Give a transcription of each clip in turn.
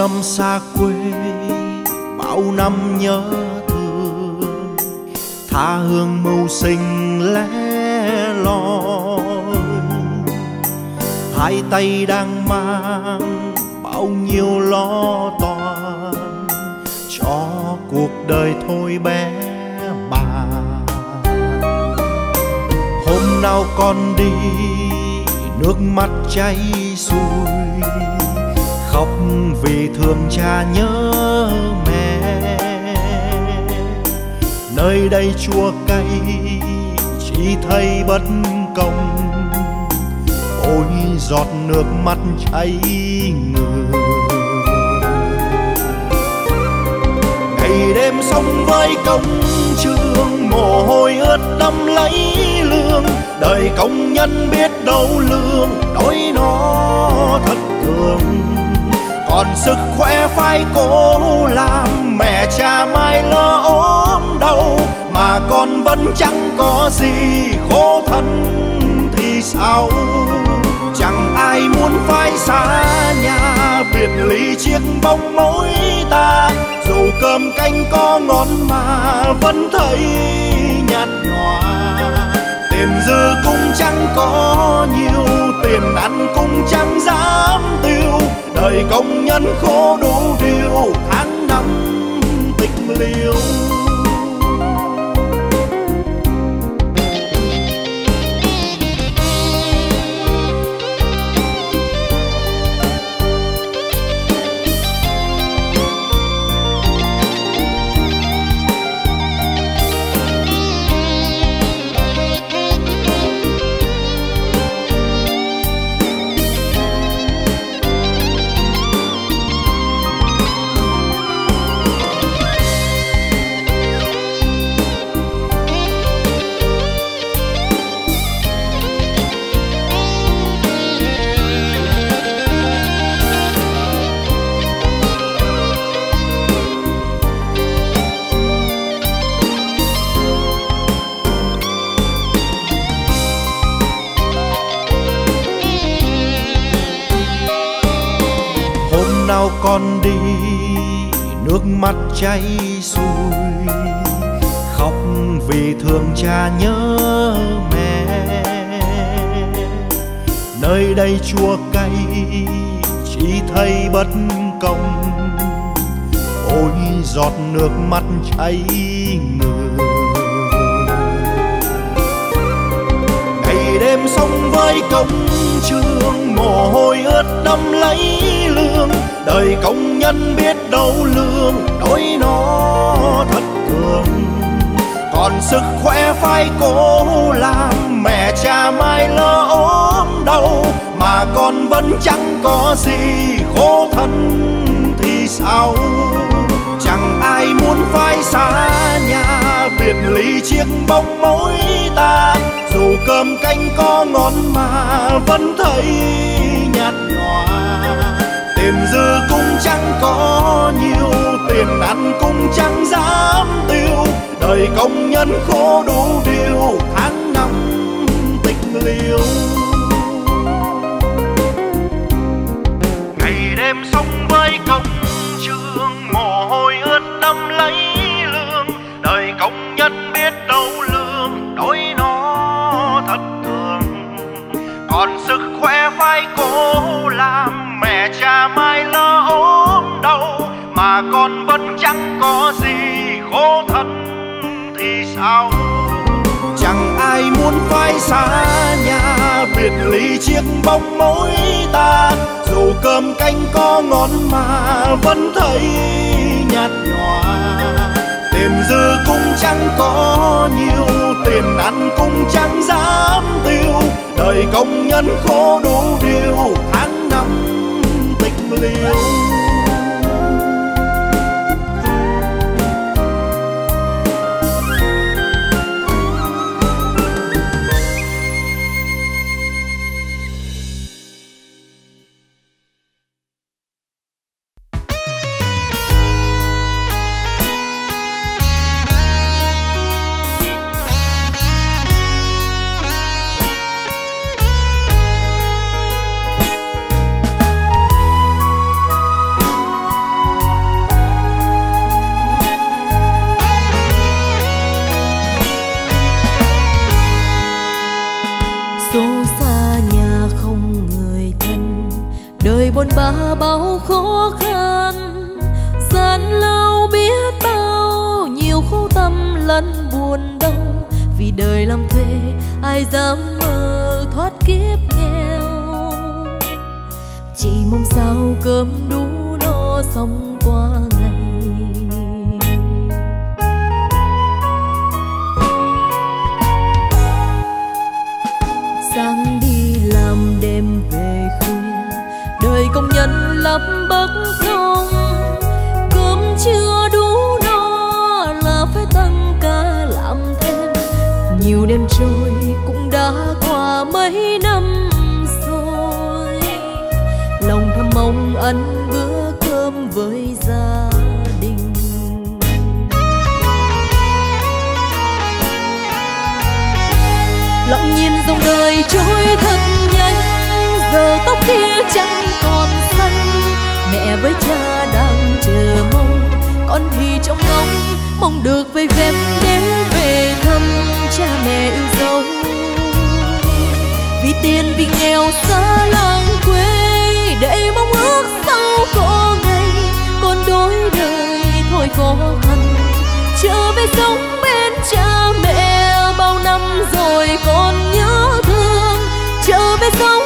năm xa quê, bao năm nhớ thương. Tha hương mưu sinh lẻ loi. Hai tay đang mang bao nhiêu lo toan. Cho cuộc đời thôi bé bà. Hôm nào con đi, nước mắt chảy xuôi khóc vì thương cha nhớ mẹ. Nơi đây chua cay chỉ thấy bất công. Ôi, giọt nước mắt cháy người ngày đêm sống với công trường mồ hôi ướt đẫm lấy lương. Đời công nhân biết đâu lương, đói nó thật cường còn sức khỏe phải cố làm, mẹ cha mai lo ốm đau, mà con vẫn chẳng có gì khổ thân thì sao? Chẳng ai muốn phải xa nhà, biệt ly chiếc bóng mối ta. Dù cơm canh có ngon mà vẫn thấy nhạt nhòa. Tiền dư cũng chẳng có nhiều, tiền ăn cũng chẳng dám tiêu đời công nhân khổ đủ điều tháng năm tịch liêu. Con đi, nước mắt chảy xuôi khóc vì thương cha nhớ mẹ. Nơi đây chua cay chỉ thấy bất công. Ôi, giọt nước mắt chảy người ngày đêm sống với công trường mồ hôi ướt đẫm lấy lương đời công nhân biết đâu lương đối nó thật thường còn sức khỏe phải cố làm, mẹ cha mai lo ốm đau. Mà con vẫn chẳng có gì khổ thân, thì sao? Chẳng ai muốn phải xa nhà, biệt ly chiếc bóng mối ta. Dù cơm canh có ngon mà vẫn thấy giờ cũng chẳng có nhiều tiền, ăn cũng chẳng dám tiêu. Đời công nhân khổ đủ điều, tháng năm tịch liêu. Ngày đêm sống với công mà con vẫn chẳng có gì khổ thân thì sao? Chẳng ai muốn phải xa nhà, biệt ly chiếc bóng mối ta dù cơm canh có ngon mà vẫn thấy nhạt nhòa. Tiền dư cũng chẳng có nhiều, tiền ăn cũng chẳng dám tiêu. Đời công nhân khổ đủ điều, tháng năm tịch liêu buồn bã bao khó khăn. Gian lao biết bao, nhiều khổ tâm lẫn buồn đau. Vì đời làm thuê, ai dám mơ thoát kiếp nghèo. Chỉ mong sao cơm đủ no xong nhân lấp bấc công cơm chưa đủ no là phải tăng ca làm thêm. Nhiều đêm trôi cũng đã qua mấy năm rồi. Lòng thầm mong ăn bữa cơm với gia đình. Lặng nhìn dòng đời con thì trong ngóng mong được về phép để về thăm cha mẹ yêu dấu. Vì tiền, vì nghèo, xa làng quê, để mong ước sau có ngày, con đối đời thôi khó khăn. Trở về sống bên cha mẹ bao năm rồi con nhớ thương. Trở về sống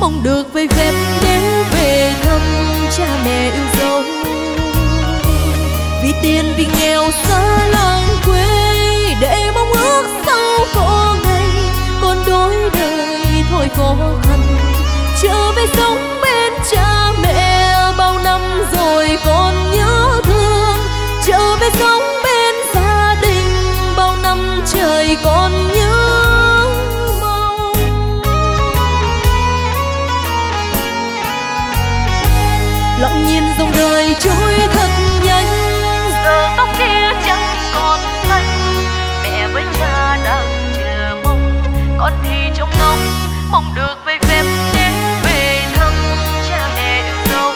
mong được về phép đến về thăm cha mẹ yêu dấu. Vì tiền, vì nghèo, xa làng quê, để mong ước sau có ngày con đôi đời thôi khó khăn. Trở về sống bên cha mẹ bao năm rồi còn nhớ thương. Trở về sống dòng đời trôi thật nhanh. Giờ tóc kia chẳng còn xanh mẹ với cha đang chờ mong. Con thì trong ngóng mong được về phép đến về thăm cha mẹ yêu dấu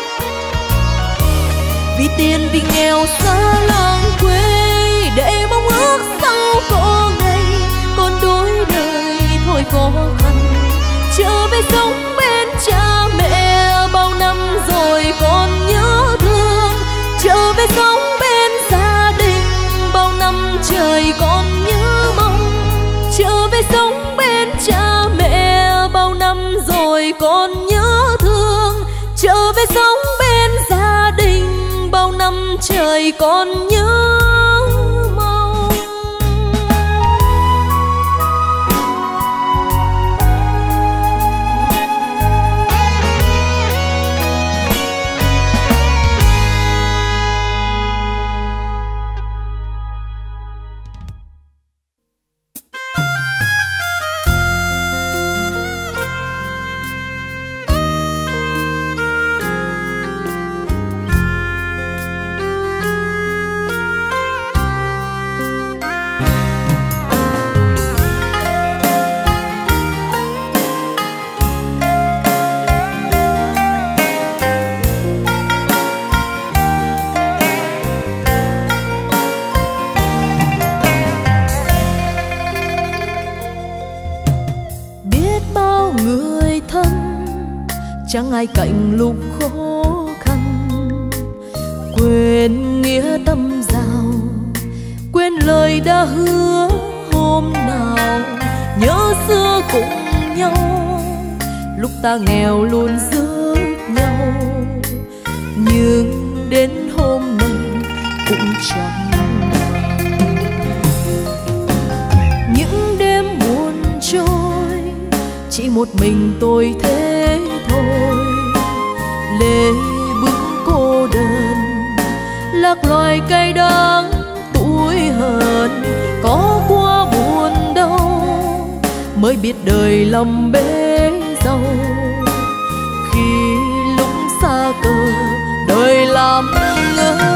vì tiền vì nghèo xa năm con nhớ chẳng ai cạnh lúc khó khăn. Quên nghĩa tâm giao, quên lời đã hứa hôm nào. Nhớ xưa cùng nhau, lúc ta nghèo luôn giúp nhau. Nhưng đến hôm nay cũng chẳng những đêm buồn trôi, chỉ một mình tôi thế lê bước cô đơn. Lạc loài cay đắng tuổi hờn có qua buồn đâu, mới biết đời lầm bế dâu khi lúc xa cờ đời làm ngơ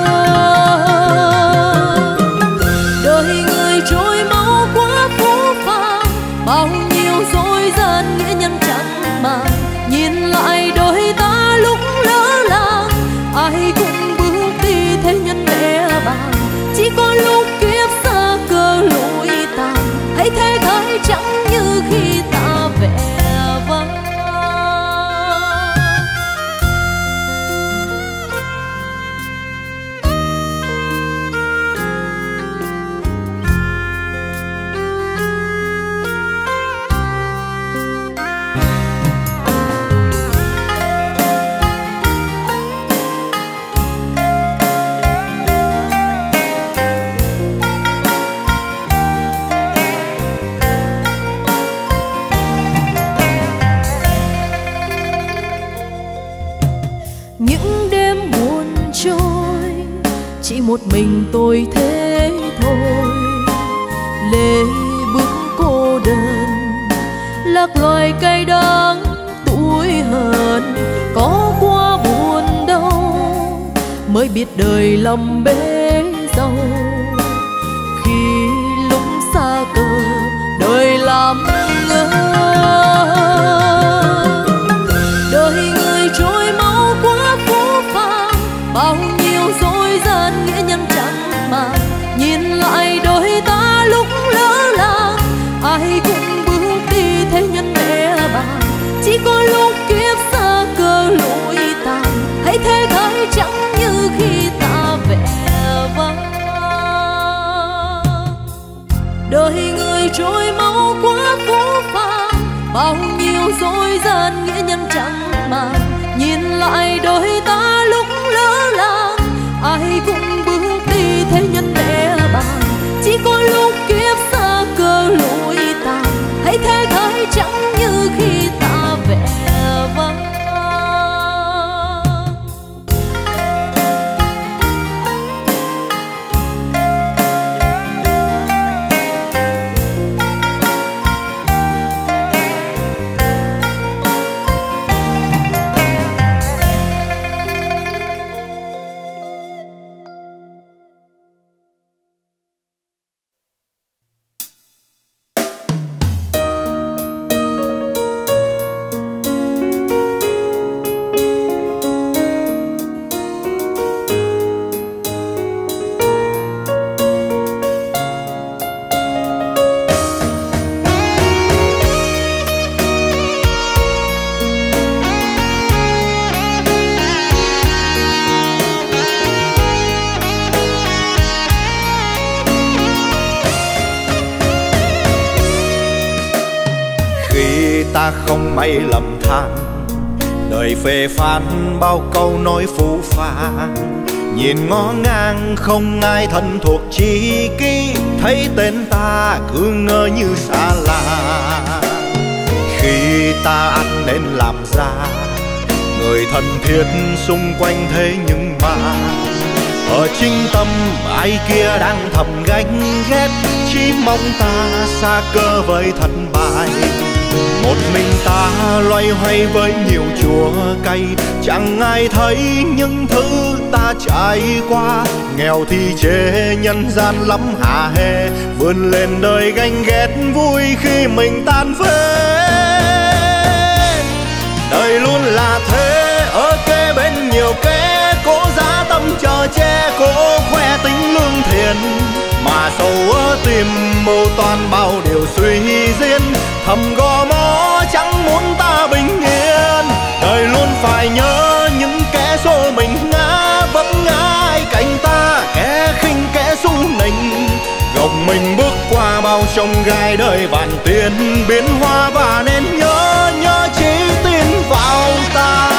tôi thế thôi. Lê bước cô đơn lạc loài cay đắng, tuổi hờn có qua buồn đâu. Mới biết đời lòng bế dâu khi lúc xa cờ đời làm ngơ dối gian nghĩa nhân chẳng màng. Nhìn lại đôi ta lúc lỡ làng, ai cũng bước đi thế nhân bè bàng chỉ có lúc kiếp xa cơ lụi tàn hãy thế thái chẳng than đời phê phán bao câu nói phũ phàng. Nhìn ngó ngang không ai thân thuộc chi ký thấy tên ta cứ ngơ như xa lạ. Khi ta ăn nên làm ra, người thân thiết xung quanh thế nhưng mà, ở chính tâm ai kia đang thầm ganh ghét. Chỉ mong ta xa cơ với thân bại một mình ta loay hoay với nhiều chua cay, chẳng ai thấy những thứ ta trải qua. Nghèo thì chê nhân gian lắm hà hê vươn lên đời ganh ghét vui khi mình tan phế. Đời luôn là thế, ở kế bên nhiều kẻ cố giá tâm chờ che, cố khoe tính lương thiện. Mà sâu ở tim mưu toàn bao điều suy diễn, thầm gò chẳng muốn ta bình yên. Đời luôn phải nhớ những kẻ xô mình ngã, vấp ngã ai cạnh ta, kẻ khinh kẻ xu nịnh. Gồng mình bước qua bao sông gai đời vạn tiền biến hoa và nên nhớ nhớ chỉ tin vào ta.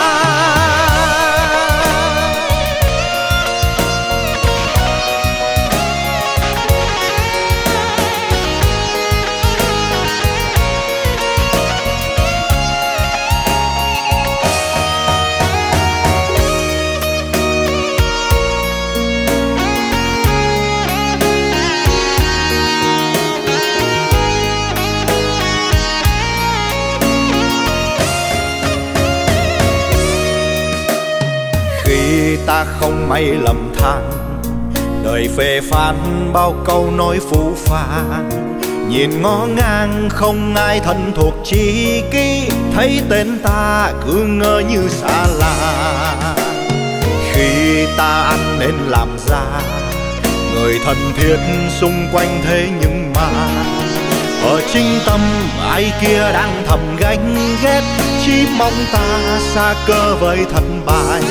Mây lầm than. Đời phê phán, bao câu nói phũ phàng. Nhìn ngó ngang, không ai thân thuộc chi ký thấy tên ta cứ ngơ như xa lạ khi ta ăn nên làm ra, người thân thiết xung quanh thế nhưng mà. Ở chính tâm, ai kia đang thầm ganh ghét. Chỉ mong ta xa cơ với thân bài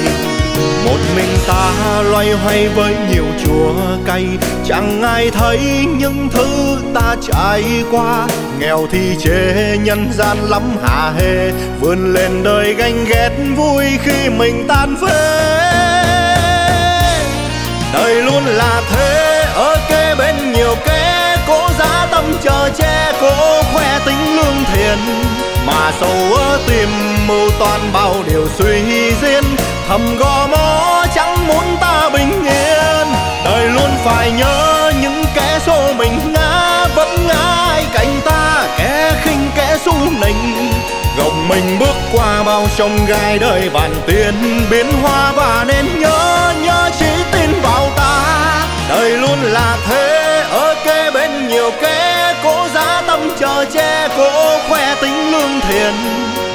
một mình ta loay hoay với nhiều chùa cây chẳng ai thấy những thứ ta trải qua. Nghèo thì chê nhân gian lắm hà hê. Vươn lên đời ganh ghét, vui khi mình tan phế. Đời luôn là thế, ở kế bên nhiều kẻ cố giá tâm chờ che, cố khoe tính lương thiện mà sâu ở tim mưu toan bao điều suy diễn. Thầm gò mó chẳng muốn ta bình yên. Đời luôn phải nhớ những kẻ xô mình ngã. Vẫn ngã cạnh ta kẻ khinh kẻ su nịnh. Gồng mình bước qua bao trong gai đời bàn tiền biến hoa và nên nhớ nhớ chỉ tin vào ta. Đời luôn là thế, ở kế bên nhiều kẻ cố che cố khoe tính lương thiện,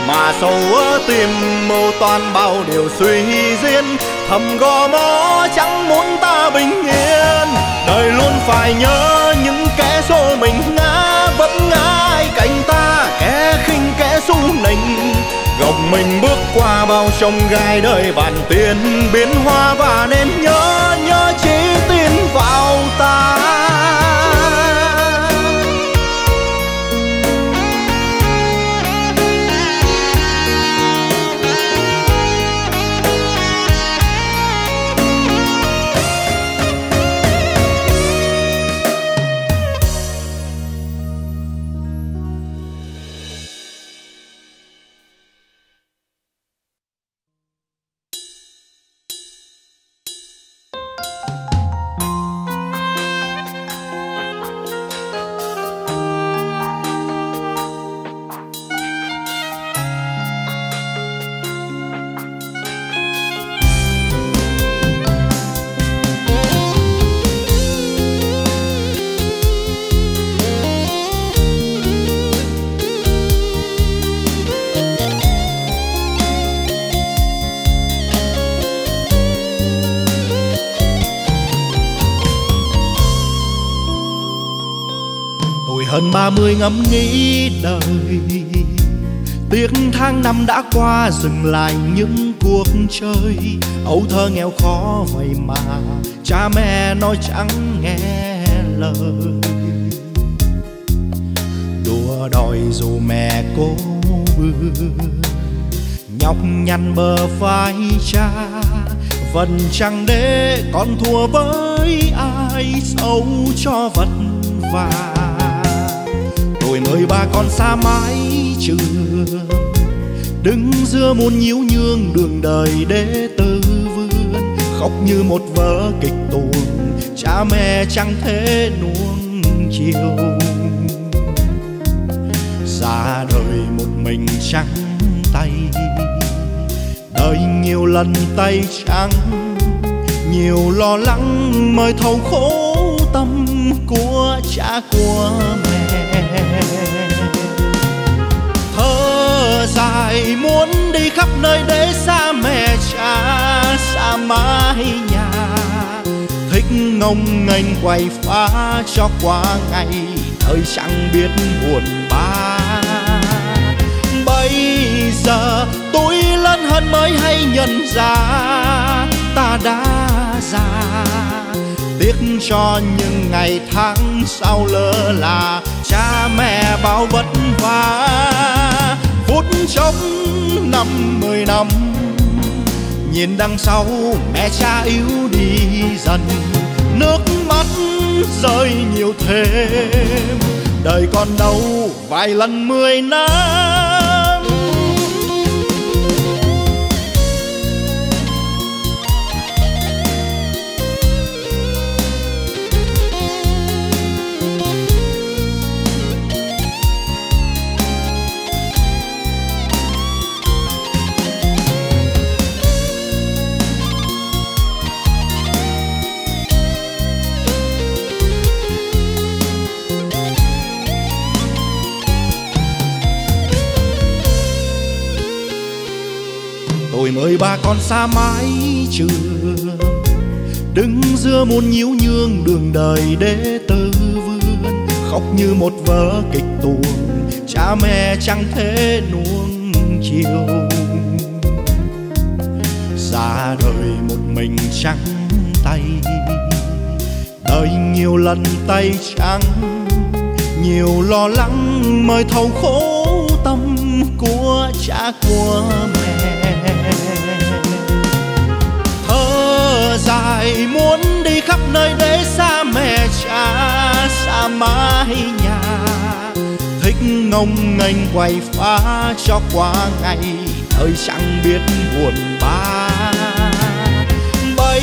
mà sâu ở tim mâu toàn bao điều suy diễn thầm gò mó chẳng muốn ta bình yên, đời luôn phải nhớ những kẻ xô mình ngã. Vẫn ngã cạnh ta kẻ khinh kẻ su nịnh, gồng mình bước qua bao trong gai đời bàn tiền biến hoa và nên nhớ nhớ chỉ tin vào ta. Ba mươi ngẫm nghĩ đời. Tiếc tháng năm đã qua, dừng lại những cuộc chơi. Âu thơ nghèo khó vậy mà cha mẹ nói chẳng nghe lời. Đùa đòi dù mẹ cố bừa nhọc nhằn bờ vai cha. Vẫn chẳng để con thua với ai xấu cho vật vàng rồi mời ba con xa mãi trường. Đứng giữa muôn nhiễu nhương đường đời để tư vương, khóc như một vở kịch tuồng cha mẹ chẳng thể nuông chiều. Ra đời một mình trắng tay đời nhiều lần tay trắng. Nhiều lo lắng mời thấu khổ tâm của cha của mẹ thơ dài muốn đi khắp nơi để xa mẹ cha, xa mái nhà. Thích ngông nghênh quay phá cho qua ngày, thời chẳng biết buồn ba. Bây giờ tôi lớn hơn mới hay nhận ra, ta đã già. Tiếc cho những ngày tháng sau lỡ là cha mẹ bao vất vả. Phút chốc năm mười năm, nhìn đằng sau mẹ cha yếu đi dần. Nước mắt rơi nhiều thêm, đời còn đâu vài lần mười năm. Người bà con xa mái trường đứng giữa muôn nhiễu nhương đường đời để tư vương, khóc như một vở kịch tuồng cha mẹ chẳng thể nuông chiều. Ra đời một mình trắng tay đời nhiều lần tay trắng. Nhiều lo lắng mời thầu khổ tâm của cha của mẹ. Lại muốn đi khắp nơi để xa mẹ cha, xa mái nhà. Thích ngông nghênh quay phá cho qua ngày đời chẳng biết buồn bã bây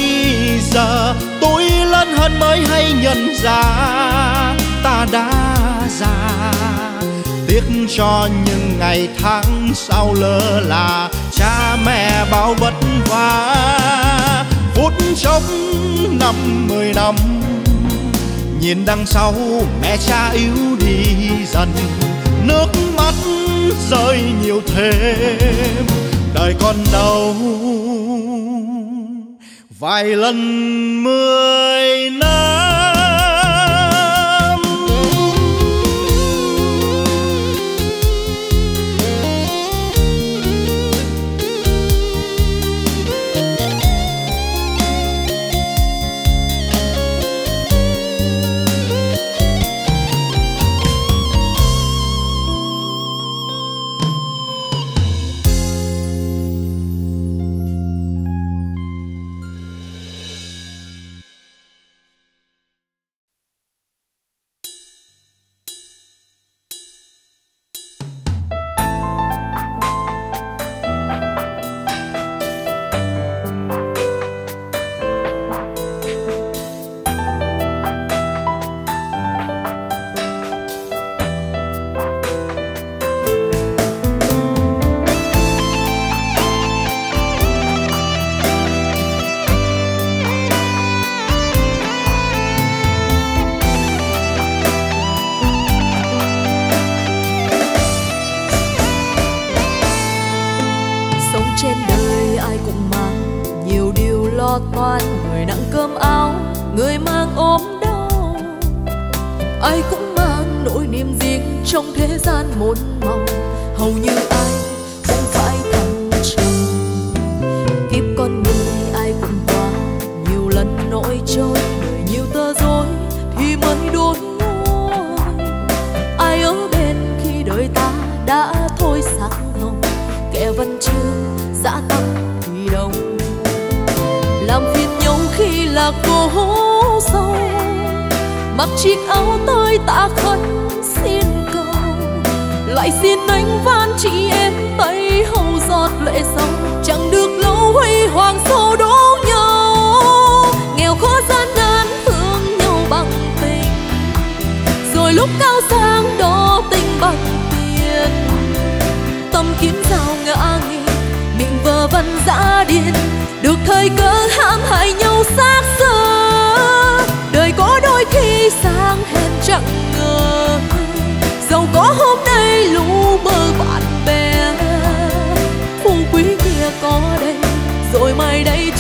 giờ tôi lớn hơn mới hay nhận ra, ta đã già. Tiếc cho những ngày tháng sau lơ là, cha mẹ bao vất vả phút chốc năm mười năm. Nhìn đằng sau mẹ cha yếu đi dần, nước mắt rơi nhiều thêm. Đời con đâu vài lần mười năm.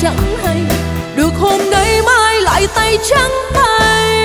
Chẳng hay. Được hôm nay mai lại tay trắng tay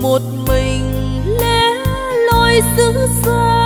một mình lẻ loi xứ xa.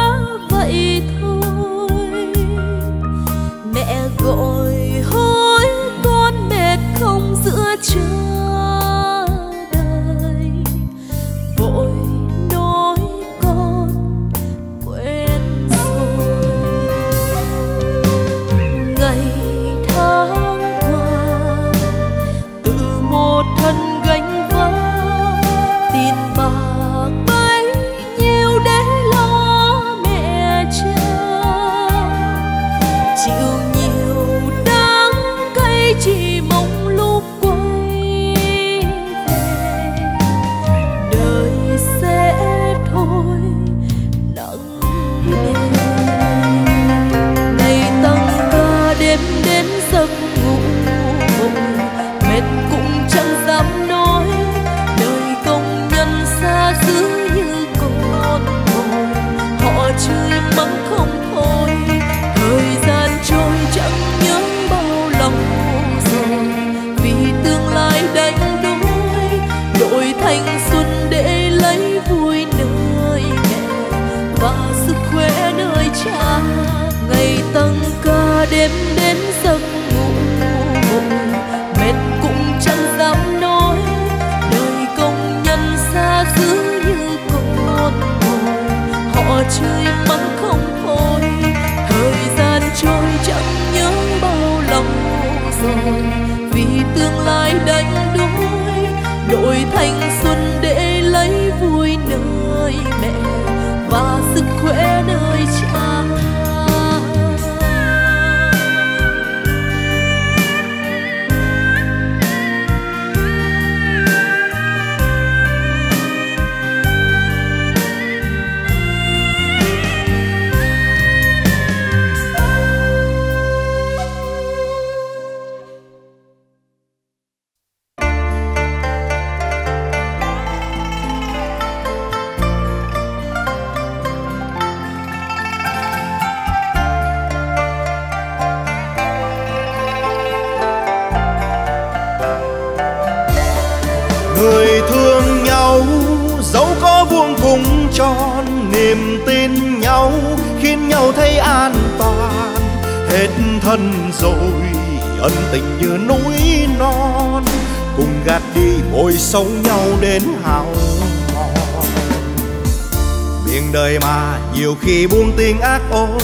Nhiều khi buông tiếng ác ôn,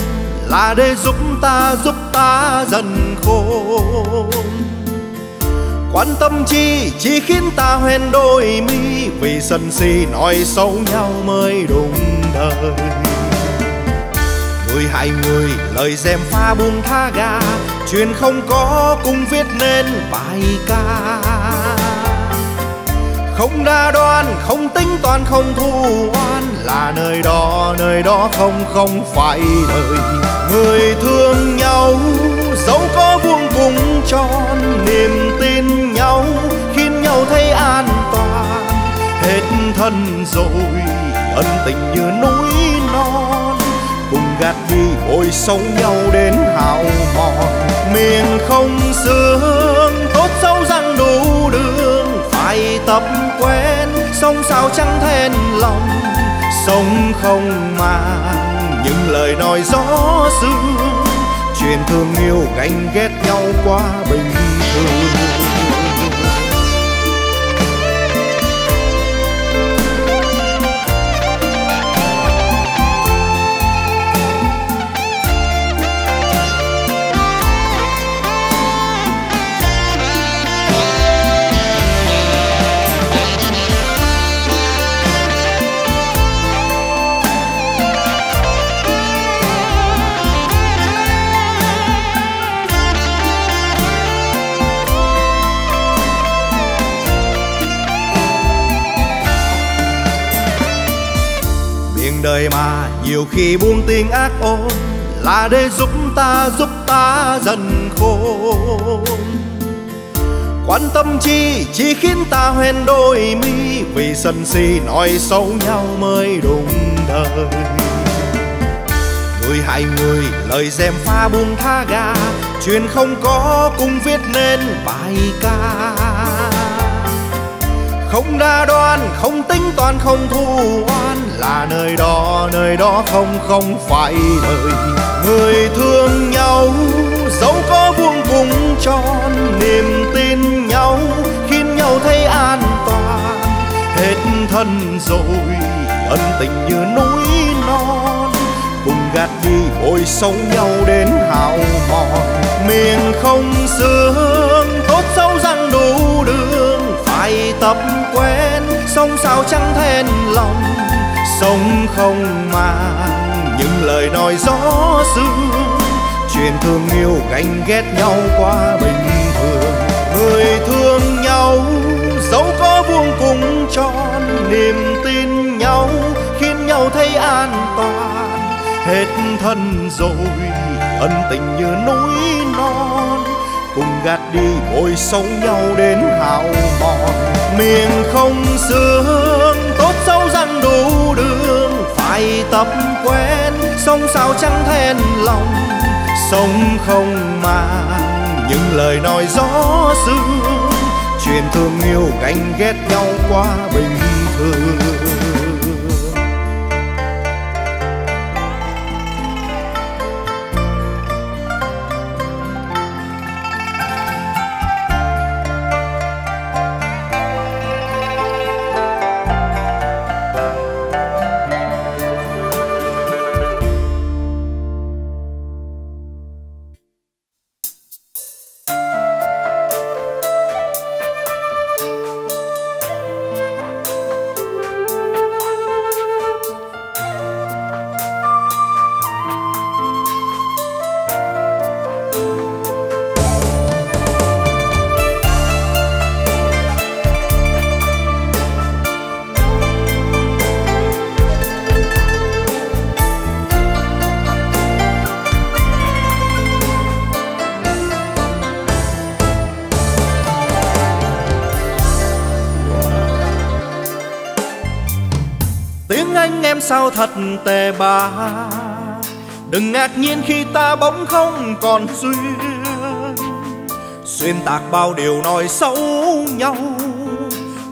là để giúp ta giúp ta dần khôn. Quan tâm chi chỉ khiến ta hoen đôi mi, vì sân si nói xấu nhau mới đúng đời. Người hại người, lời dèm pha buông tha ga chuyện không có cũng viết nên bài ca không đa đoan, không tính toán, không thu oan. Là nơi đó nơi đó không không phải đời. Người thương nhau, dẫu có vuông cùng tròn, niềm tin nhau khiến nhau thấy an toàn. Hết thân rồi, ân tình như núi non. Cùng gạt đi bồi sâu nhau đến hào mòn. Miệng không sương tốt xấu răng đủ đường phải tập quen sống sao chẳng thẹn lòng sống không mang những lời nói gió sương truyền thương yêu ganh ghét nhau qua bình đời mà. Nhiều khi buông tiếng ác ôn là để giúp ta giúp ta dần khôn. Quan tâm chi, chỉ khiến ta hoen đôi mi. Vì sân si nói xấu nhau mới đúng đời. Người hại người, lời dèm pha buông tha ga. Chuyện không có cũng viết nên bài ca không đa đoan, không tính toán, không thu oan. Là nơi đó nơi đó không không phải đời người thương nhau. Dẫu có vuông cùng tròn, niềm tin nhau khiến nhau thấy an toàn. Hết thân rồi, ân tình như núi non. Cùng gạt đi bồi sâu nhau đến hào mòn. Miền không sương tốt xấu răng đủ đường phải tập quen sống sao chẳng thẹn lòng sống không mang những lời nói gió sương chuyện thương yêu ganh ghét nhau quá bình thường. Người thương nhau, dẫu có vuông cùng tròn, niềm tin nhau khiến nhau thấy an toàn. Hết thân rồi, ân tình như núi non cùng gạt đi bồi sâu nhau đến hào mòn. Miền không sương, tốt xấu răng đủ đường. Phải tập quen, sống sao chẳng thèn lòng. Sống không mang những lời nói gió sương chuyện thương yêu ganh ghét nhau quá bình thường. Thật tệ bà. Đừng ngạc nhiên khi ta bỗng không còn duyên. Xuyên tạc bao điều nói xấu nhau,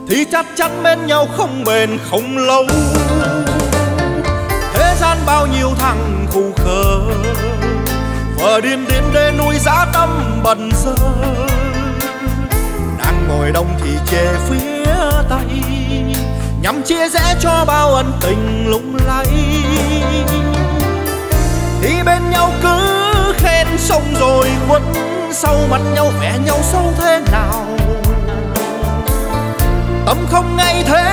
thì chắc chắn bên nhau không bền không lâu. Thế gian bao nhiêu thằng khù khờ vợ điên điên đê nuôi giá tâm bần sơ đang ngồi đông thì chê phía nhằm chia rẽ cho bao ân tình lung lay. Thì bên nhau cứ khen xong rồi quấn sau mặt nhau vẽ nhau sâu thế nào. Tâm không ngay thế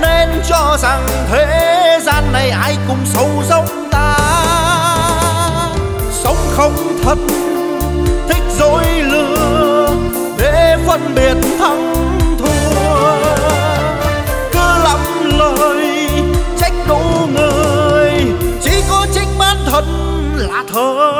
nên cho rằng thế gian này ai cũng sâu giống ta. Sống không thật thích dối lừa, để phân biệt thắng là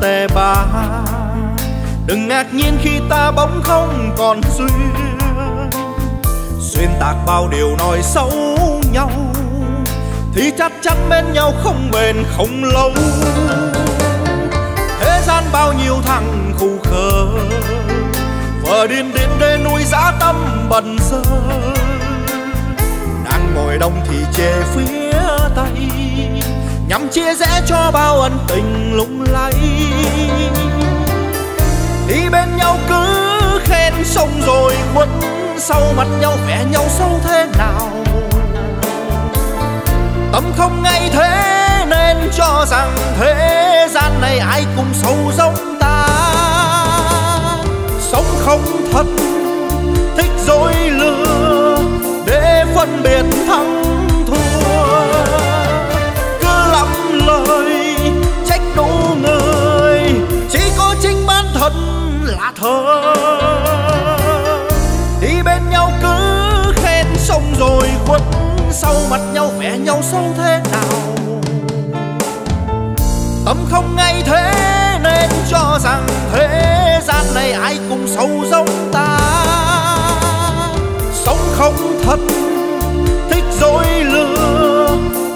thật bà đừng ngạc nhiên khi ta bỗng không còn duyên. Xuyên tạc bao điều nói xấu nhau, thì chắc chắn bên nhau không bền không lâu. Thế gian bao nhiêu thằng khù khờ vợ điên điên đê nuôi giá tâm bần dơ đang ngồi đông thì chê phía tây nhằm chia rẽ cho bao ân tình lung lay đi bên nhau cứ khen xong rồi quấn sau mặt nhau vẽ nhau sâu thế nào? Tâm không ngay thế nên cho rằng thế gian này ai cũng sâu giống ta. Sống không thật, thích dối lừa để phân biệt thắng là thơ đi bên nhau cứ khen xong rồi khuất sau mặt nhau vẽ nhau sâu thế nào. Tâm không ngay thế nên cho rằng thế gian này ai cũng sâu giống ta. Sống không thật, thích dối lừa,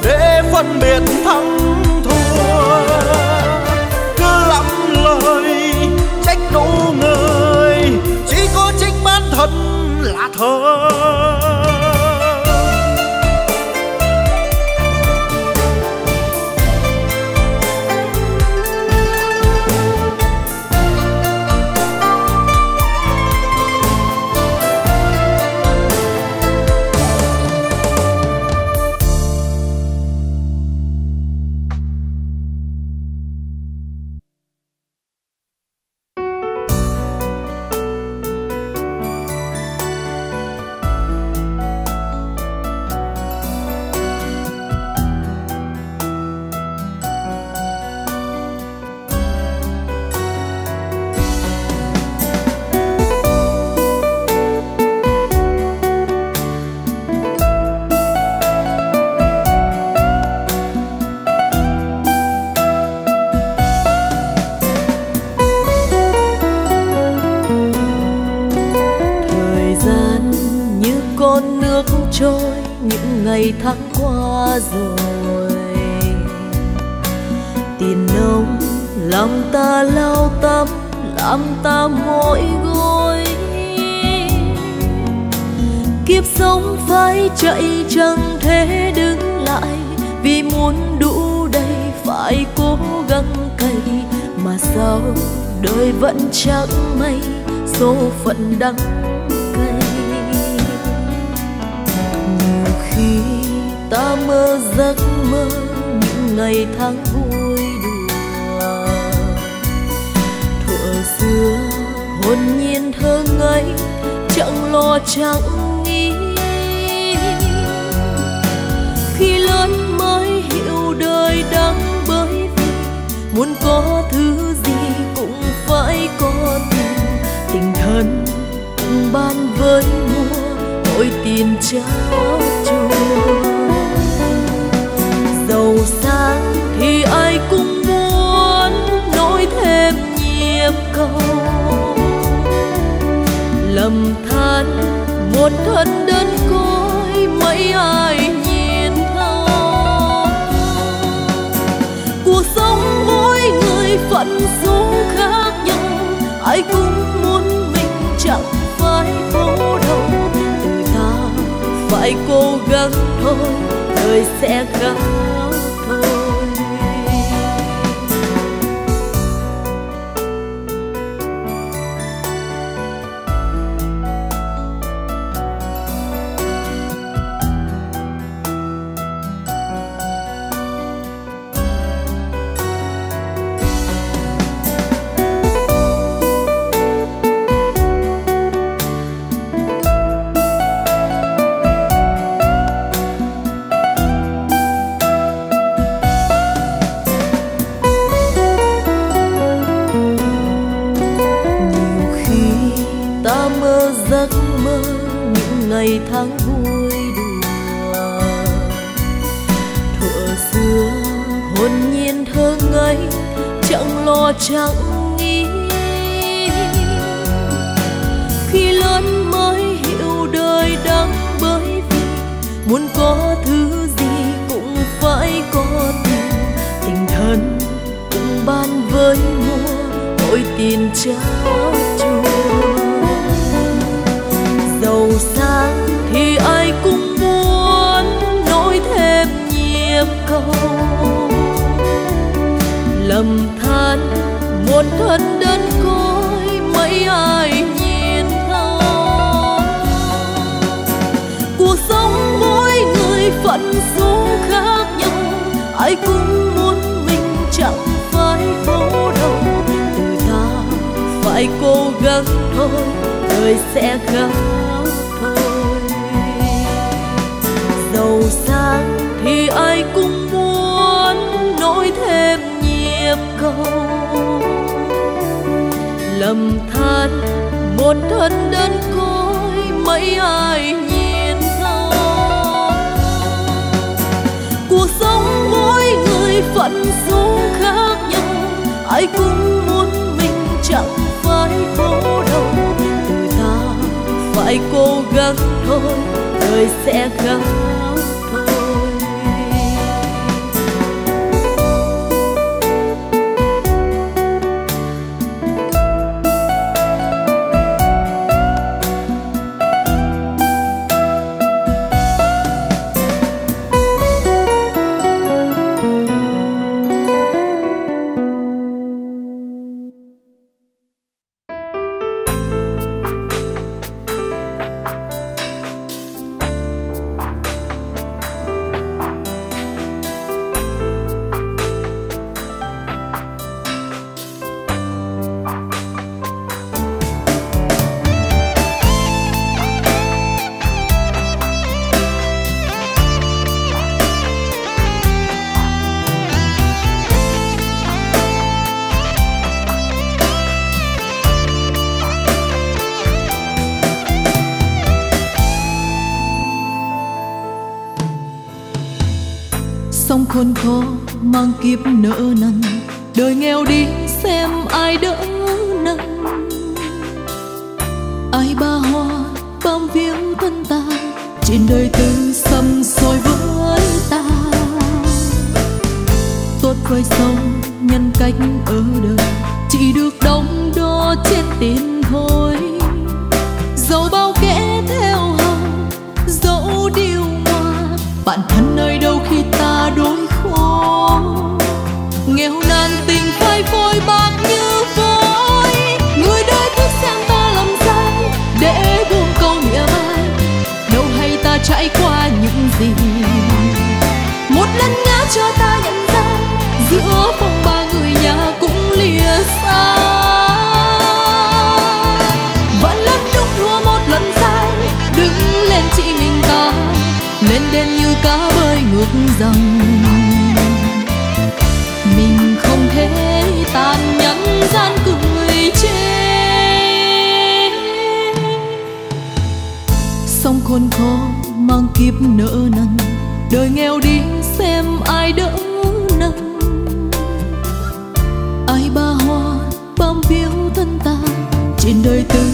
để phân biệt thắng đủ người. Chỉ có chính bản thân là thơ đời vẫn trắng mây, số phận đắng cay. Nhiều khi ta mơ giấc mơ những ngày tháng vui đùa. Hồn nhiên thơ ngây, chẳng lo chẳng nghĩ. Khi lớn mới hiểu đời đắng bởi vì muốn có thứ thân ban với mùa hội tiền trao chùa giàu sang thì ai cũng muốn nói thêm nhịp cầu. Lầm than một thân đơn côi, mấy ai nhìn thấu cuộc sống mỗi người phận số khác nhau, ai cũng phải cố gắng thôi đời sẽ khác muốn có thứ gì cũng phải có tiền tình thân cũng ban với mua ôi tiền trao chùa giàu sang thì ai cũng muốn nói thêm nhiều câu, lầm than một thân đơn côi mấy ai phận số khác nhau. Ai cũng muốn mình chẳng phải khổ đâu từ ta phải cố gắng thôi, đời sẽ khác thôi. Giàu sang thì ai cũng muốn nối thêm nhịp cầu lầm than, một thân đơn côi, mấy ai nhìn ai cũng muốn mình chẳng phải khổ đau từ ta phải cố gắng thôi, đời sẽ khác bạn thân nơi đâu khi ta đối khổ nghèo nàn tình phai phôi, bạc như vôi người đời thức xem ta làm sai để buông câu nghĩa mai đâu hay ta trải qua những gì? Một lần ngã cho ta nhận ra, giữa phòng ba người nhà cũng lìa xa. Vẫn lắm lúc thua một lần sai, đứng lên chỉ mình ta, lên đêm rằng mình không thể tàn nhẫn gian cùng người chết. Sông khôn khó mang kiếp nợ nần, đời nghèo đi xem ai đỡ nâng ai ba hoa bám biếu thân ta, trên đời tư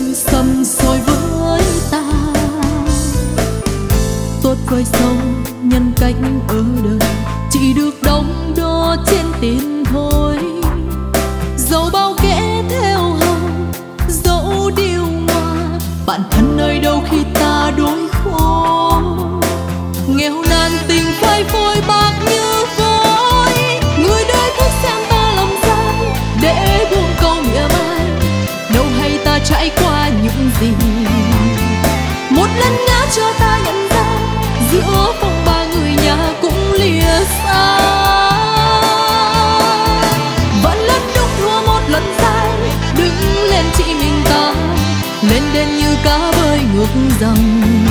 nước dòng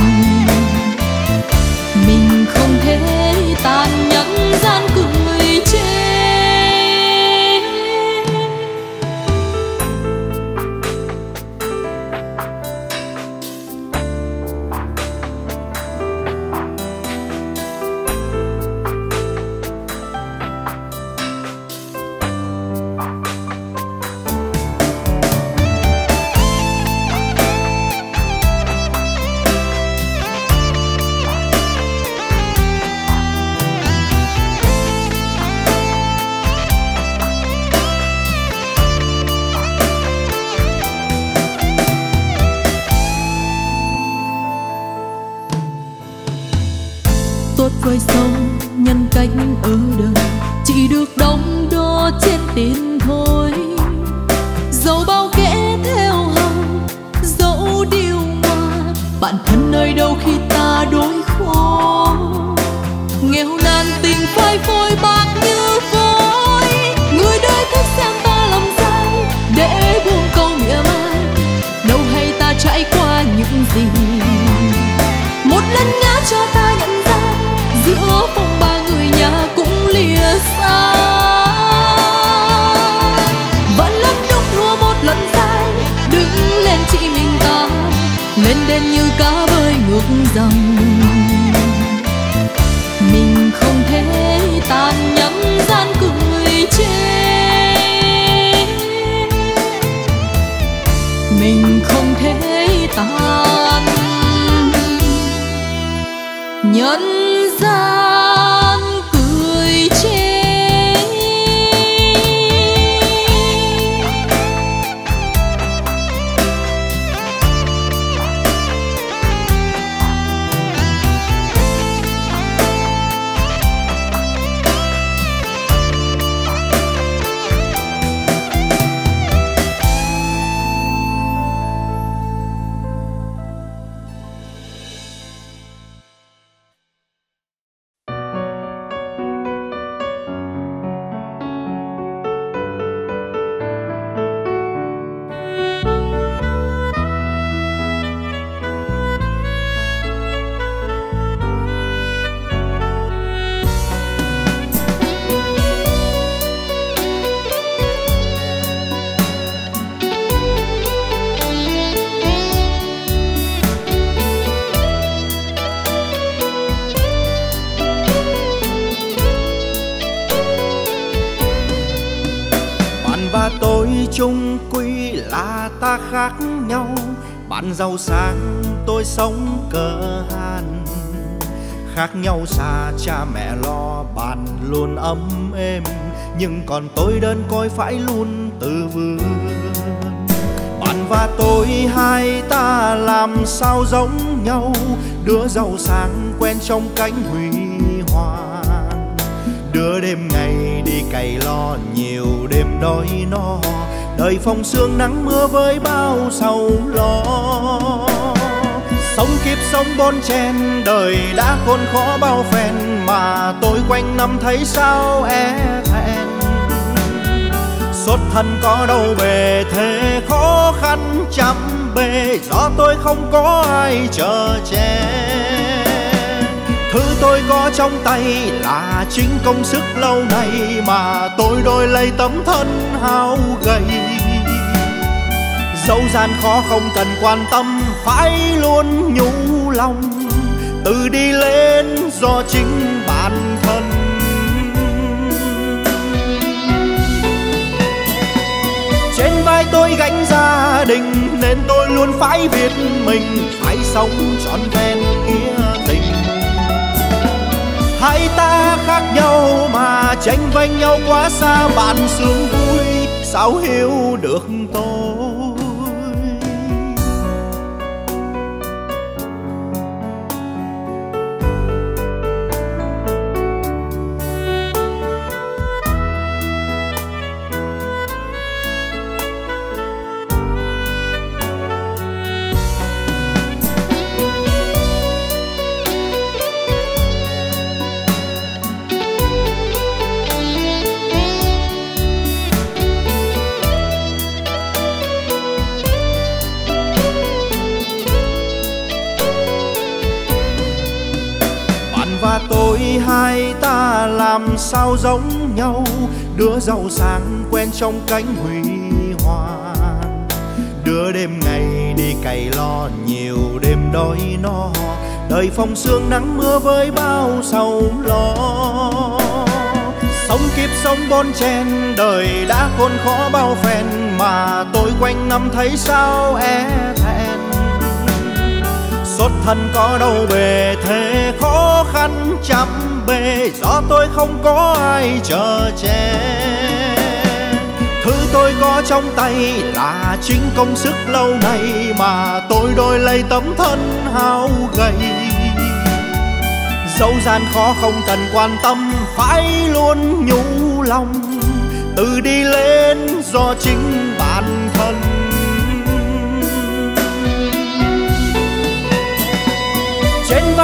đơn coi phải luôn từ vườn. Bạn và tôi hai ta làm sao giống nhau, đứa giàu sang quen trong cánh huy hoàng. Đứa đêm ngày đi cày lo, nhiều đêm đói no. Đời phong sương nắng mưa với bao sầu lo. Sống kiếp sống bon chen, đời đã khôn khó bao phen. Mà tôi quanh năm thấy sao em? xuất thân có đâu bề thế khó khăn, chăm bề. Do tôi không có ai chờ che. Thứ tôi có trong tay là chính công sức lâu nay mà tôi đôi lấy tấm thân hao gầy. Dẫu gian khó không cần quan tâm, phải luôn nhu lòng. Từ đi lên do chính bản thân. Tôi gánh gia đình, nên tôi luôn phải biết mình phải sống trọn vẹn nghĩa tình. Hai ta khác nhau mà tranh vanh nhau quá xa, bạn sướng vui, sao hiểu được tôi? Sao giống nhau, đứa giàu sang quen trong cánh huy hoàng. Đứa đêm ngày đi cày lo, nhiều đêm đói no. Đời phong sương nắng mưa với bao sầu lo. Sống kiếp sống bon chen, đời đã khôn khó bao phen. Mà tôi quanh năm thấy sao e thẹn. Xuất thân có đâu bề thế khó khăn chăm bê, do tôi không có ai chờ che. Thứ tôi có trong tay là chính công sức lâu nay mà tôi đôi lấy tấm thân hao gầy. Dẫu gian khó không cần quan tâm, phải luôn nhủ lòng, từ đi lên do chính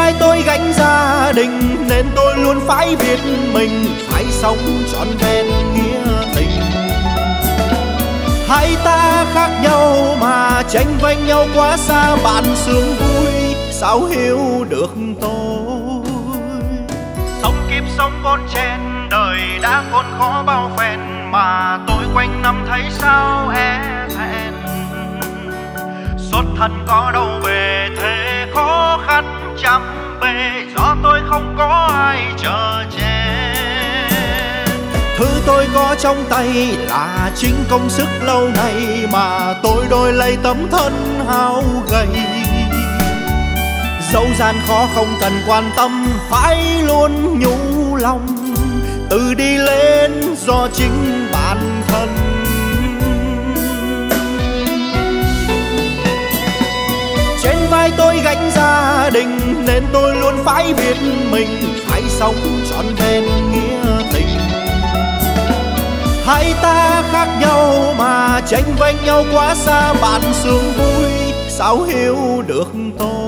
trên vai tôi gánh gia đình, nên tôi luôn phải biết mình phải sống trọn vẹn nghĩa tình. Hai ta khác nhau mà tranh vênh nhau quá xa, bạn sướng vui, sao hiểu được tôi? Sống kiếp sống con chen đời đã khốn khó bao phen mà tôi quanh năm thấy sao e thẹn. Xuất thân có đâu bề thế khó khăn chăm bề do tôi không có ai chờ che. Thứ tôi có trong tay là chính công sức lâu nay mà tôi đôi lấy tấm thân hao gầy. Dẫu gian khó không cần quan tâm, phải luôn nhủ lòng từ đi lên do chính bản thân. Trên vai tôi gánh gia đình nên tôi luôn phải biết mình phải sống trọn vẹn nghĩa tình. Hai ta khác nhau mà tranh vanh nhau quá xa, bạn sướng vui, sao hiểu được tôi?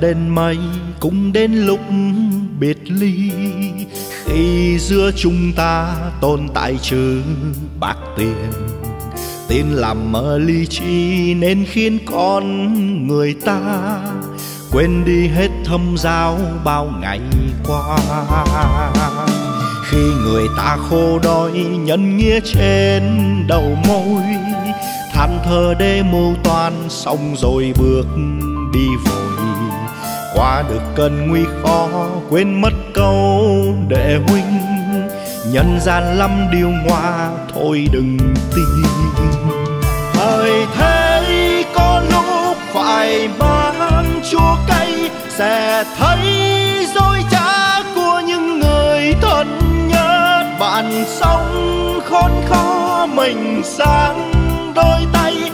Đến mấy, cũng đến lúc biệt ly. Khi giữa chúng ta tồn tại chữ bạc tiền tiền làm mờ ly chi nên khiến con người ta quên đi hết thâm giao bao ngày qua. Khi người ta khô đói, nhân nghĩa trên đầu môi, than thờ để mưu toan, xong rồi bước đi vội qua được cơn nguy khó, quên mất câu đệ huynh. Nhân gian lắm điều ngoa, thôi đừng tin. Thời thế có lúc phải mang chua cay, sẽ thấy dối trá của những người thân nhất bạn sống khốn khó, mình sáng đôi tay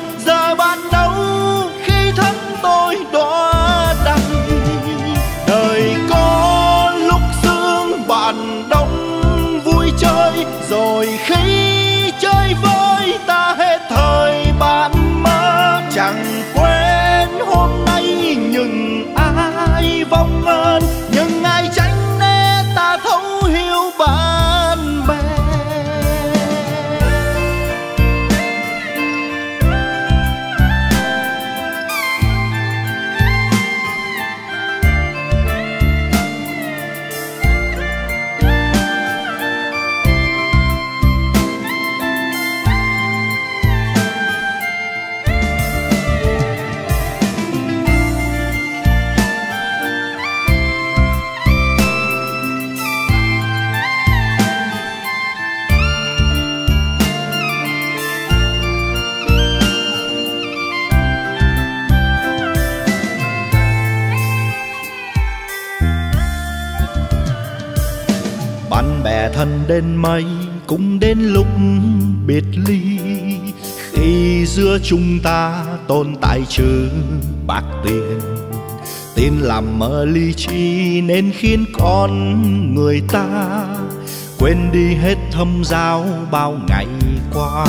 chúng ta tồn tại chữ bạc tiền. Tiền làm mờ ly trí nên khiến con người ta quên đi hết thâm giao bao ngày qua.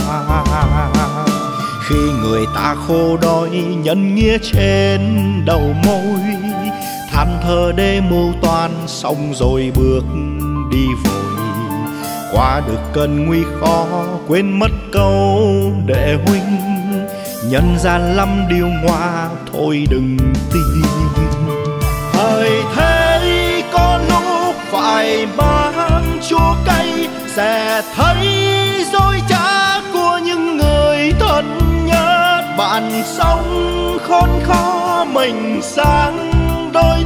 Khi người ta khô đói nhân nghĩa trên đầu môi, than thở để mưu toan xong rồi bước đi vội. Qua được cơn nguy khó quên mất câu đệ huynh nhận ra lắm điều ngoa thôi đừng tin. Thời thế có lúc phải mang chua cay, sẽ thấy dối trá của những người thân nhất bạn sống khốn khó mình sáng đôi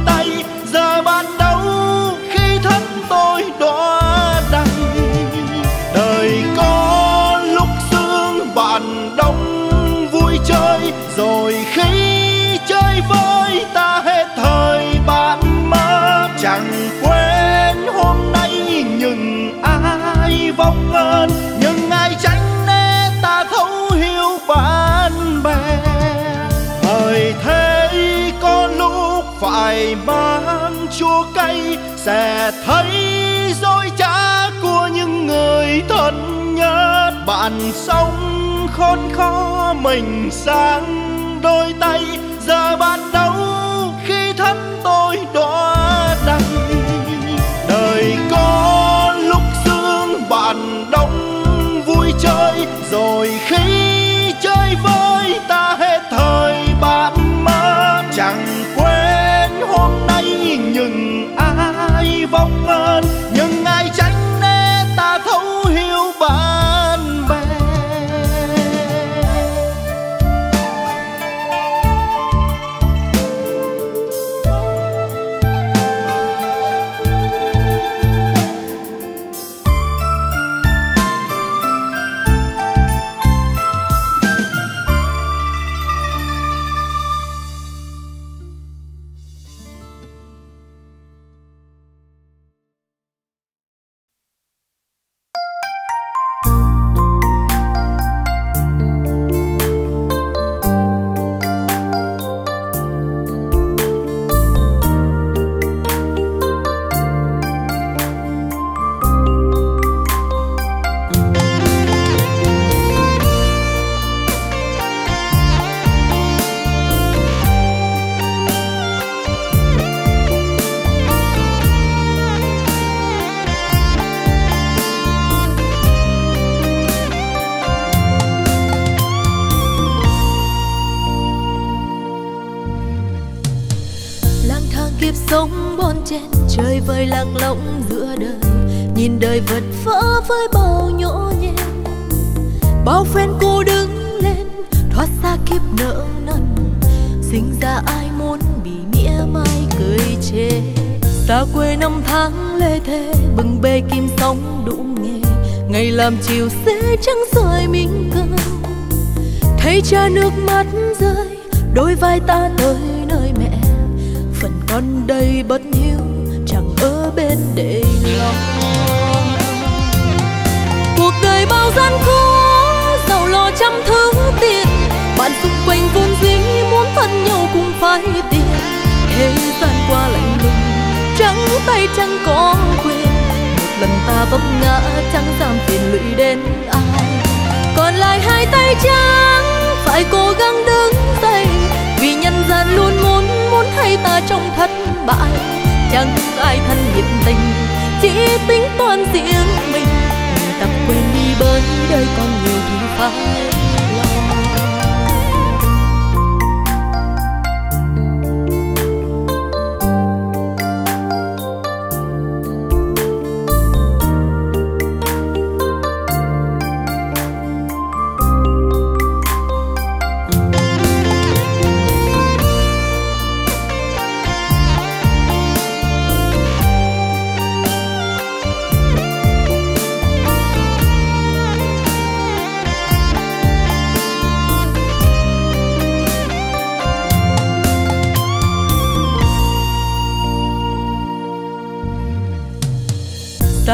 phải mang chua cay, sẽ thấy dối trá của những người thân nhất. Bạn sống khốn khó mình sáng đôi tay, giờ bạn đâu vơi giữa đời. Nhìn đời vật vỡ với bao nhỗ nhen bao phen cô đứng lên, thoát xa kiếp nợ nần. Sinh ra ai muốn bị mỉa mai cười chê. Ta quê năm tháng lê thế bừng bê kim sóng đụng nghề ngày làm chiều sẽ trắng soi mình cơm thấy cha nước mắt rơi, đôi vai ta tới nơi mẹ. Phần con đây bất để lo. Cuộc đời bao gian khó trăm thứ tiền. Bạn xung quanh vốn dĩ muốn thân nhau cũng phải tiền thế gian qua lạnh lùng, trắng tay chẳng có quyền. Một lần ta vấp ngã, chẳng dám tiền lụy đến ai. Còn lại hai tay trắng, phải cố gắng đứng dậy. Vì nhân gian luôn muốn muốn thấy ta trong thất bại chẳng ai thân nhiệt tình, chỉ tính toán riêng mình. Tập quên đi bởi đời còn nhiều thì phải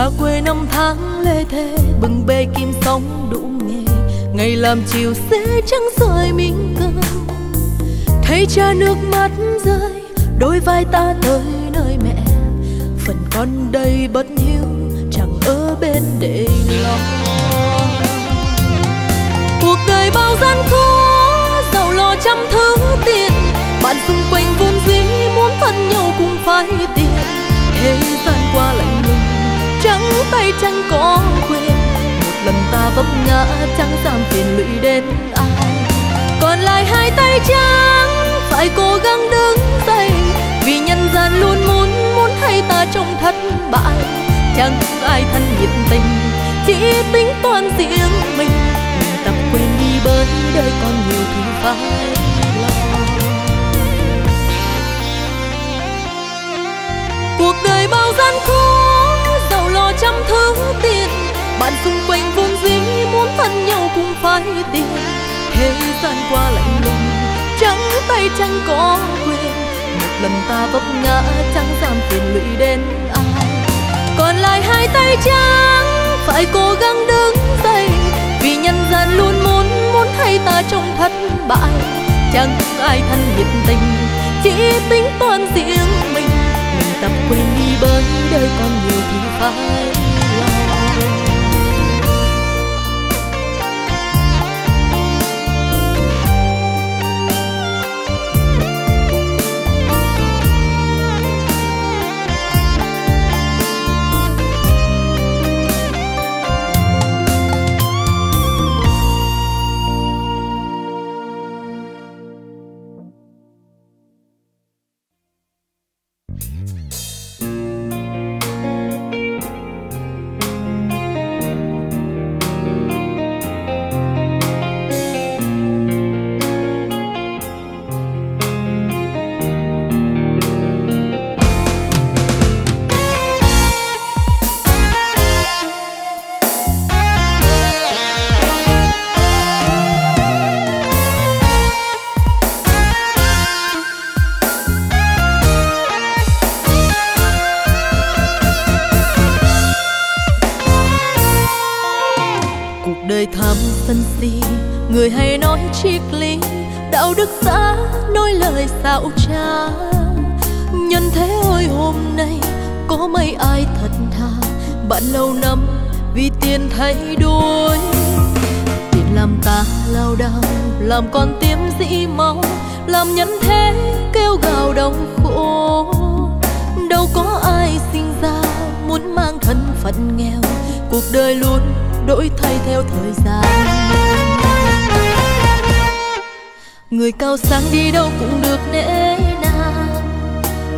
xa quê năm tháng lê thê, bừng bê kim sóng đủ nghề. Ngày làm chiều sẽ trắng rơi miếng cơm thấy cha nước mắt rơi, đôi vai ta tới nơi mẹ. Phần con đây bất hiếu, chẳng ở bên để lo. Cuộc đời bao gian khó, giàu lo trăm thứ tiền. Bạn xung quanh vốn dĩ muốn thân nhau cũng phải tiền thế gian qua lạnh tay chẳng có quyền một lần ta vấp ngã, chẳng dám phiền lụy đến ai. Còn lại hai tay trắng, phải cố gắng đứng dậy. Vì nhân gian luôn muốn muốn thấy ta trong thất bại. Chẳng ai thân nhiệt tình, chỉ tính toán riêng mình. Tập quên đi bởi đời còn nhiều thì phải cuộc đời bao gian khó thứ tiền. Bạn xung quanh vốn dĩ muốn thân nhau cũng phải tiền. Thế gian qua lạnh lùng, trắng tay chẳng có quyền. Một lần ta vấp ngã, chẳng dám phiền lụy đến ai. Còn lại hai tay trắng, phải cố gắng đứng dậy. Vì nhân gian luôn muốn muốn thấy ta trong thất bại. Chẳng ai thân nhiệt tình, chỉ tính toán riêng mình. Tập quên đi bởi đời còn nhiều thì phải xạo nhân thế ơi, hôm nay có mấy ai thật thà? Bạn lâu năm vì tiền thay đổi. Tiền làm ta lao đao, làm con tiêm dĩ máu, làm nhân thế kêu gào đau khổ. Đâu có ai sinh ra muốn mang thân phận nghèo, cuộc đời luôn đổi thay theo thời gian người cao sang đi đâu cũng được nể nang.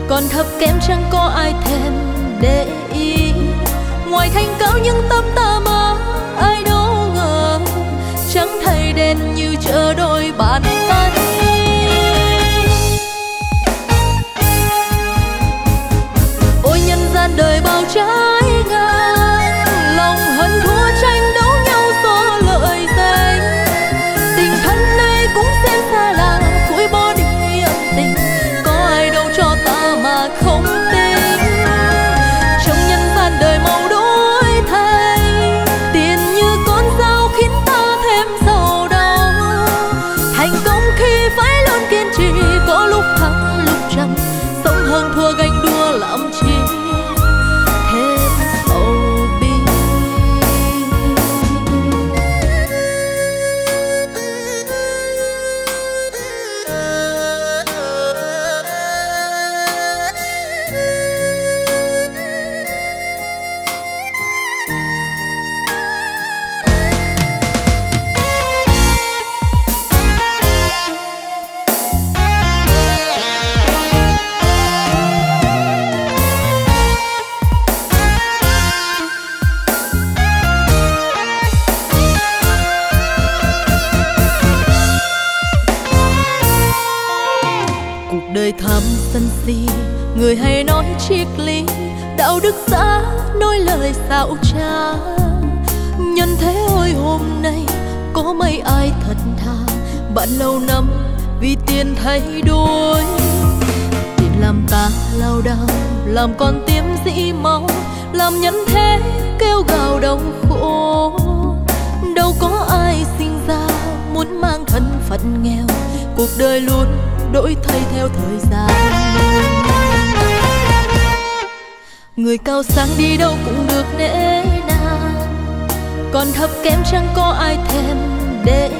Còn thấp kém chẳng có ai thèm để ý. Ngoài thanh cao nhưng tâm ta mơ ai đâu ngờ. Chẳng thay đen như chờ đôi bàn tay ôi nhân gian đời bao trái lâu năm vì tiền thay đổi. Tiền làm ta lao đao, làm con tim dĩ máu, làm nhân thế kêu gào đau khổ. Đâu có ai sinh ra muốn mang thân phận nghèo, cuộc đời luôn đổi thay theo thời gian. Người cao sang đi đâu cũng được nể nang, còn thấp kém chẳng có ai thèm để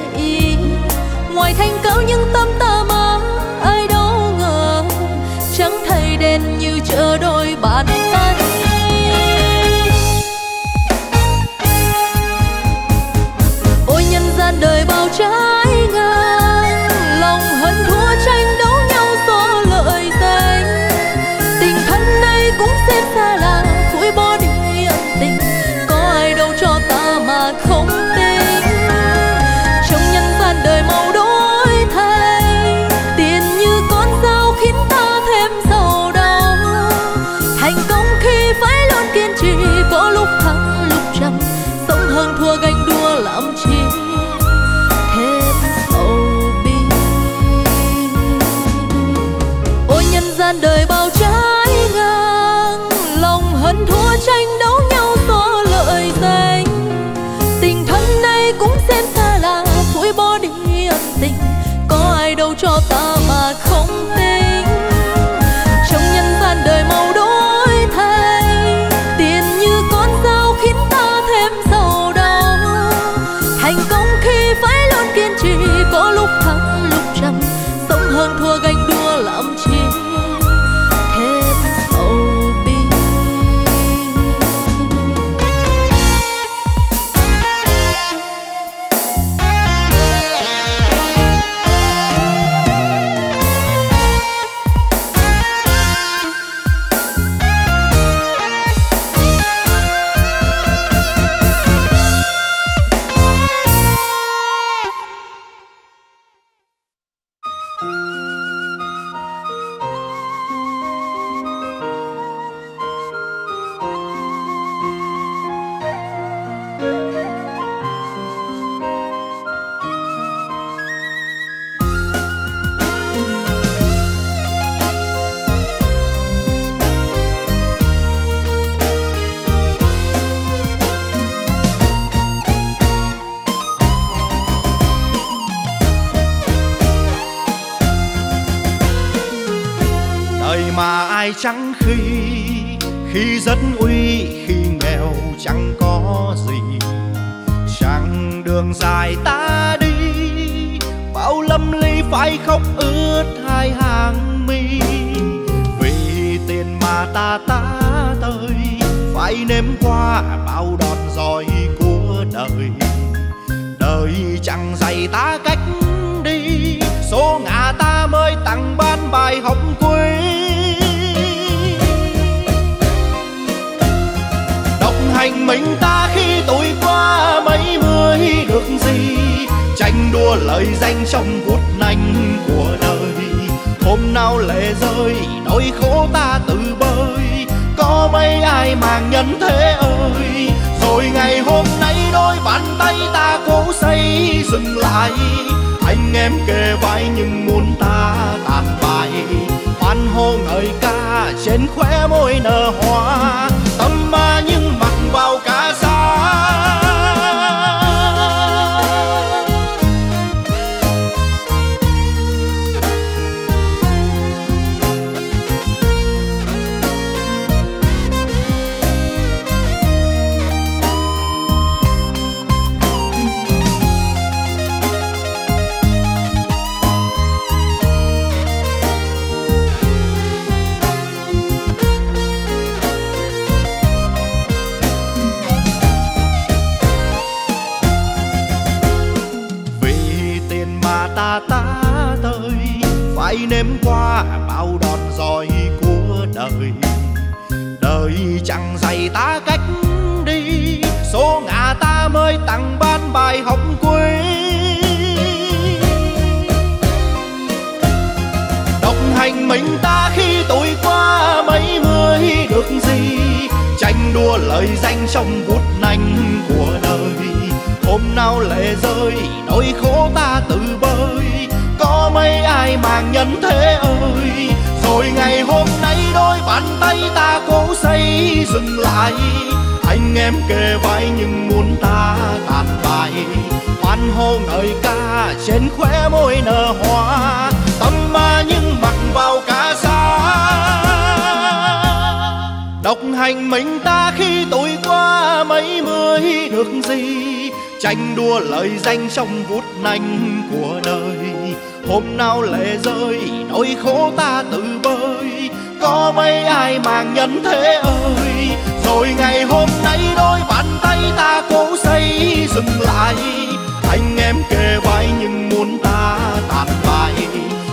ngoài thanh cao nhưng tâm ta mà ai đâu ngờ, chẳng thấy đen như chờ đôi bàn tay lời danh trong vút nanh của đời. Hôm nào lệ rơi, nỗi khổ ta tự bơi. Có mấy ai mà nhân thế ơi, rồi ngày hôm nay đôi bàn tay ta cố xây dừng lại. Anh em kề vai nhưng muốn ta tàn bại. Hoan hô ngợi ca trên khóe môi nở hoa, tâm ma nhưng nếm qua bao đòn roi của đời. Đời chẳng dạy ta cách đi, số ngã ta mới tặng ban bài học quê Đồng hành mình ta khi tuổi qua mấy mươi được gì? Tranh đua lời danh trong bút nanh của đời. Hôm nào lệ rơi, nỗi khổ ta tự có ai mang nhân thế ơi? Rồi ngày hôm nay đôi bàn tay ta cố xây dừng lại. Anh em kề vai nhưng muốn ta tàn bại. Hoan hô ngợi ca trên khóe môi nở hoa. Tâm ma nhưng mặc vào cả xa độc hành mình ta khi tuổi qua mấy mươi được gì? Tranh đua lời danh trong vút nanh của đời hôm nào lệ rơi, nỗi khổ ta tự bơi. Có mấy ai mang nhân thế ơi, rồi ngày hôm nay đôi bàn tay ta cố xây dừng lại. Anh em kề vai nhưng muốn ta tàn bại.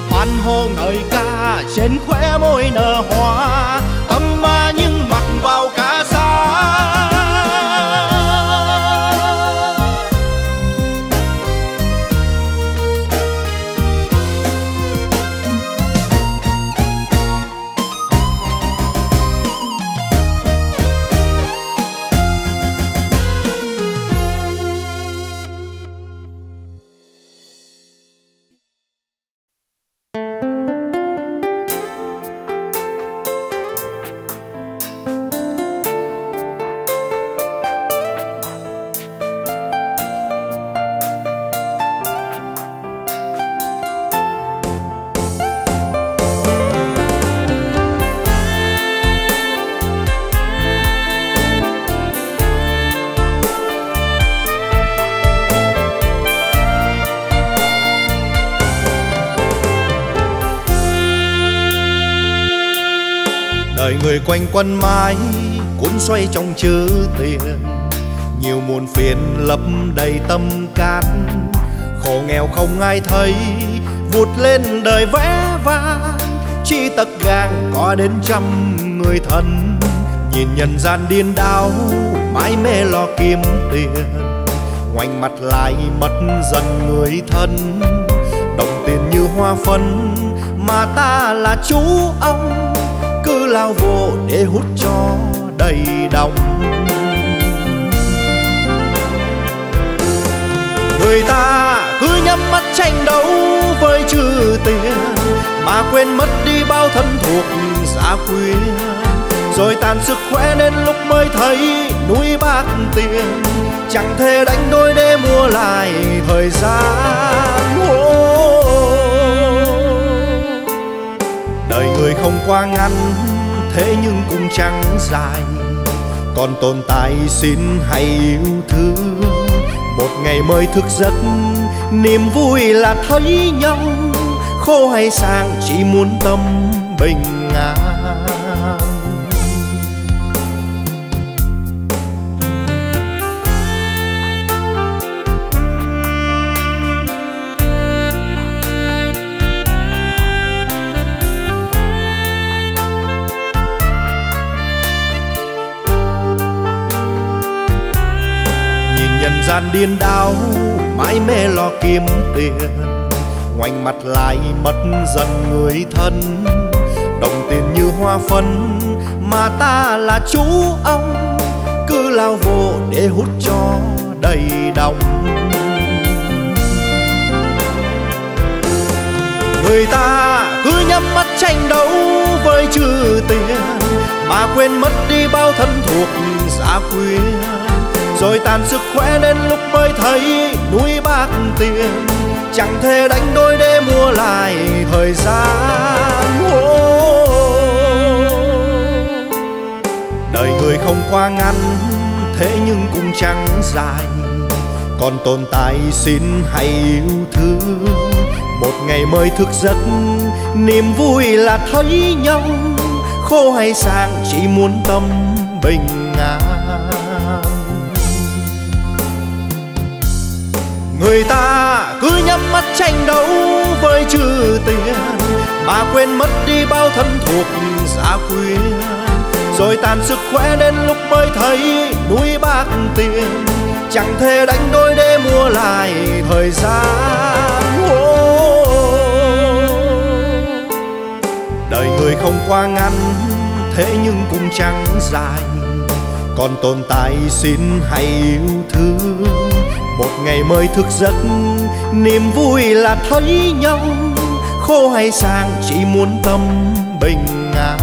Hoan hô ngợi ca trên khóe môi nở hoa quanh quẩn mãi, cuốn xoay trong chữ tiền. Nhiều muôn phiền lấp đầy tâm can khổ nghèo không ai thấy. Vụt lên đời vẽ vang, chi tật gang có đến trăm người thân. Nhìn nhân gian điên đảo, mãi mê lo kiếm tiền. Ngoảnh mặt lại mất dần người thân, đồng tiền như hoa phân mà ta là chú ông lao vô để hút cho đầy đồng. Người ta cứ nhắm mắt tranh đấu với chữ tiền, mà quên mất đi bao thân thuộc gia quyến rồi tàn sức khỏe đến lúc mới thấy núi bạc tiền, chẳng thể đánh đôi để mua lại thời gian. Đời người không qua ngắn thế nhưng cũng chẳng dài. Còn tồn tại xin hãy yêu thương. Một ngày mới thức giấc, niềm vui là thấy nhau. Khô hay sang, chỉ muốn tâm bình an. Đàn gian điên đảo mãi mê lo kiếm tiền. Ngoảnh mặt lại mất dần người thân, đồng tiền như hoa phân mà ta là chú ông. Cứ lao vô để hút cho đầy đồng. Người ta cứ nhắm mắt tranh đấu với chữ tiền, mà quên mất đi bao thân thuộc, giá quyến rồi tàn sức khỏe đến lúc mới thấy núi bạc tiền. Chẳng thể đánh đôi để mua lại thời gian. Đời người không qua ngắn, thế nhưng cũng chẳng dài. Còn tồn tại xin hãy yêu thương. Một ngày mới thức giấc, niềm vui là thấy nhau. Khô hay sang, chỉ muốn tâm bình an. Người ta cứ nhắm mắt tranh đấu với chữ tiền mà quên mất đi bao thân thuộc gia quyến. Rồi tàn sức khỏe đến lúc mới thấy núi bạc tiền, chẳng thể đánh đôi để mua lại thời gian. Đời người không qua ngắn, thế nhưng cũng chẳng dài. Còn tồn tại xin hãy yêu thương một ngày mới thức giấc, niềm vui là thấy nhau. Khô hay sang, chỉ muốn tâm bình an.